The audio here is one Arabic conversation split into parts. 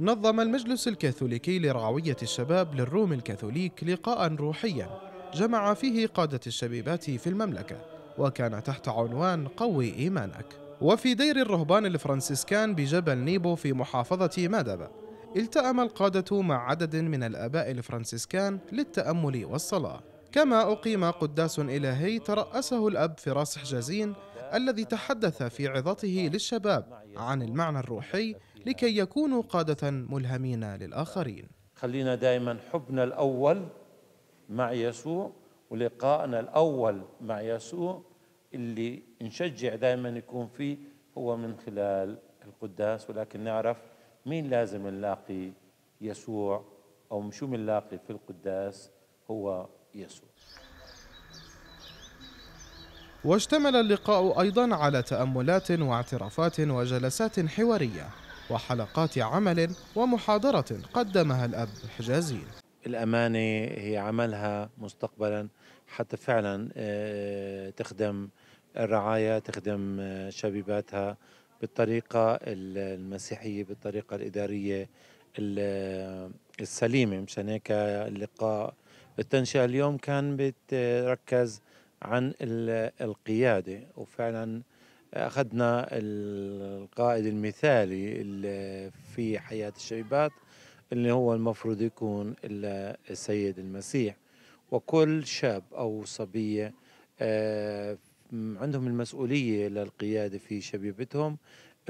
نظم المجلس الكاثوليكي لرعوية الشباب للروم الكاثوليك لقاء روحيا جمع فيه قادة الشبيبات في المملكة وكان تحت عنوان قوي إيمانك. وفي دير الرهبان الفرنسيسكان بجبل نيبو في محافظة مادبة التأم القادة مع عدد من الآباء الفرنسيسكان للتأمل والصلاة. كما أقيم قداس إلهي ترأسه الأب فراس حجازين الذي تحدث في عظته للشباب عن المعنى الروحي لكي يكونوا قادة ملهمين للآخرين. خلينا دائما حبنا الأول مع يسوع ولقائنا الأول مع يسوع اللي نشجع دائما يكون فيه هو من خلال القداس ولكن نعرف مين لازم نلاقي يسوع أو شو بنلاقي في القداس هو يسوع. واشتمل اللقاء أيضا على تأملات واعترافات وجلسات حوارية وحلقات عمل ومحاضرة قدمها الأب حجازين. الأمانة هي عملها مستقبلا حتى فعلا آه، تخدم الرعاية تخدم آه، شبيباتها بالطريقة المسيحية بالطريقة الإدارية السليمة. مشان هيك اللقاء التنشئة اليوم كان بتركز عن القيادة. وفعلا أخذنا القائد المثالي في حياة الشبيبات اللي هو المفروض يكون السيد المسيح. وكل شاب أو صبية آه، عندهم المسؤولية للقيادة في شبيبتهم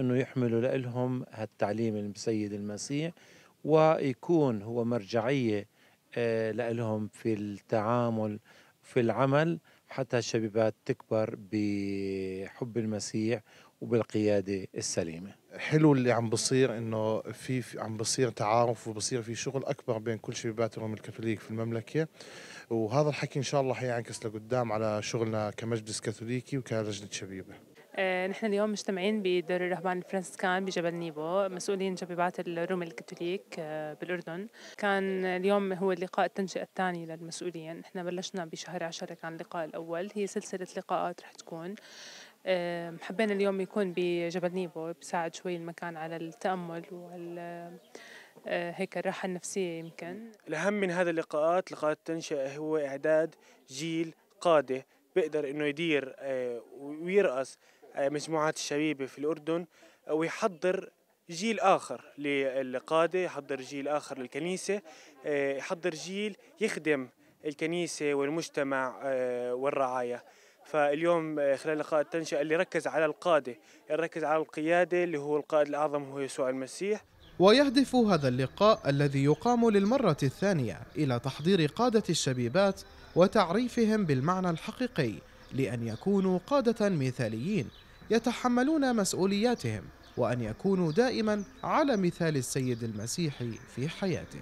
أنه يحملوا لهم هالتعليم السيد المسيح ويكون هو مرجعية آه، لهم في التعامل في العمل. حتى الشبيبات تكبر بحب المسيح وبالقيادة السليمة. حلو اللي عم بصير إنه في عم بصير تعارف وبصير في شغل أكبر بين كل شبيبات الروم الكاثوليك في المملكة. وهذا الحكي إن شاء الله حينعكس لقدام على شغلنا كمجلس كاثوليكي وكلجنة شبيبة. نحن اليوم مجتمعين بدار الرهبان الفرنسكان بجبل نيبو مسؤولين شبيبات الروم الكاثوليك آه، بالأردن. كان اليوم هو اللقاء التنشئة الثاني للمسؤولين. نحن بلشنا بشهر عشرة كان اللقاء الأول. هي سلسلة لقاءات رح تكون. آه، حبينا اليوم يكون بجبل نيبو بساعد شوي المكان على التأمل وال هيك الراحة النفسية يمكن. الأهم من هذه اللقاءات لقاءات التنشئة هو إعداد جيل قادة بيقدر إنه يدير ويرأس آه، مجموعات الشبيبة في الأردن ويحضر جيل آخر للقادة يحضر جيل آخر للكنيسة آه، يحضر جيل يخدم الكنيسة والمجتمع والرعاية. فاليوم خلال لقاء التنشئة اللي ركز على القادة اللي ركز على القيادة اللي هو القائد الأعظم هو يسوع المسيح. ويهدف هذا اللقاء الذي يقام للمرة الثانية إلى تحضير قادة الشبيبات وتعريفهم بالمعنى الحقيقي لأن يكونوا قادة مثاليين. يتحملون مسؤولياتهم وأن يكونوا دائما على مثال السيد المسيح في حياته.